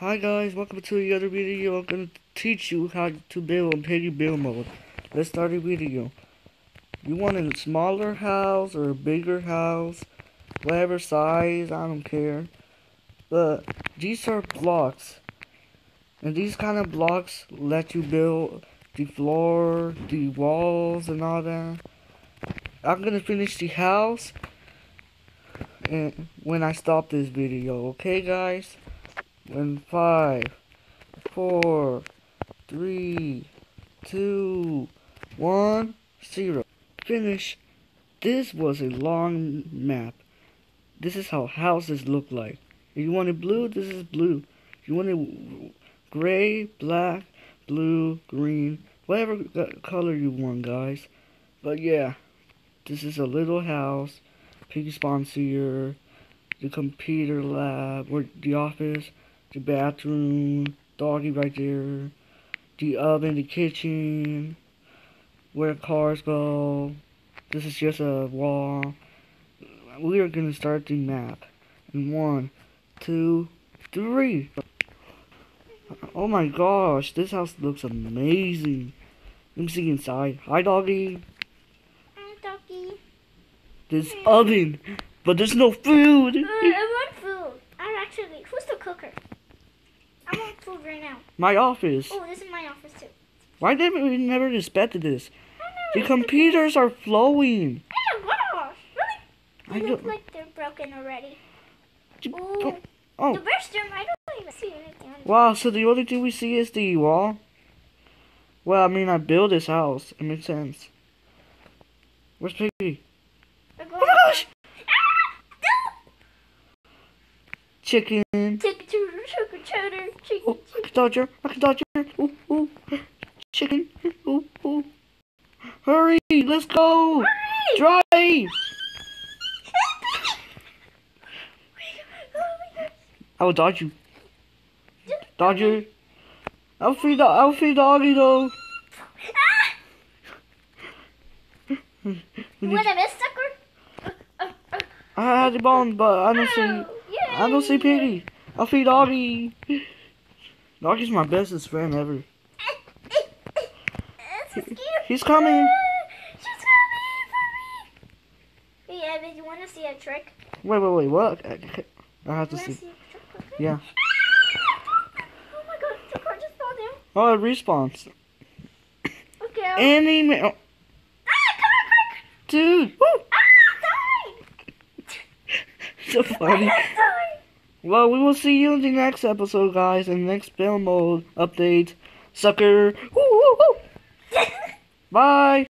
Hi guys, welcome to another video. I'm gonna teach you how to build in Piggy build mode. Let's start the video. You want a smaller house or a bigger house, whatever size, I don't care. But these are blocks. And these kind of blocks let you build the floor, the walls and all that. I'm gonna finish the house and when I stop this video, okay guys? In five, four, three, two, one, zero. Finish. This was a long map. This is how houses look like. If you want it blue, this is blue. If you want it gray, black, blue, green, whatever color you want, guys. But yeah, this is a little house. Piggy spawns here. The computer lab, or the office the bathroom, doggy right there, the oven, the kitchen, where cars go. This is just a wall. We are gonna start the map. In one, two, three. Oh my gosh, this house looks amazing. Let me see inside. Hi, doggy. Hi, doggy. This oven, but there's no food. Uh, I want food. I'm actually. Who's the cooker? I want food right now. My office. Oh, this is my office too. Why did we never expected this? The computers are flowing. Oh really? They I look don't- like they're broken already. Ooh. Oh, The restroom, I don't even see anything. wow. So the only thing we see is the wall. Well, I mean, I built this house. It makes sense. Where's Piggy? Oh my gosh! Ah! Chicken. Chicken cheddar, chicken chicken Oh, I can dodge her. I can dodge her. Ooh, ooh. Chicken. Ooh, ooh. Hurry, let's go. Hurry! Drive. I will dodge you. Dodger. I'll feed the I'll feed doggy though. Ah! What a miss, sucker? I had the bone, but I don't see oh, I don't see yay. I'll feed doggy. Doggy's my bestest friend ever. He's coming. She's coming for me. Hey, Evan, you want to see a trick? Wait, wait, wait. What? I have to see. see? Yeah. Oh my god, the car just fell down. Oh, it respawns. Okay. I'll... Any ma- oh, Ah, come on, quick! dude. Woo! Ah, die! So funny. Well, we will see you in the next episode, guys. In the next build mode update. Sucker. Woo, woo, woo. Bye.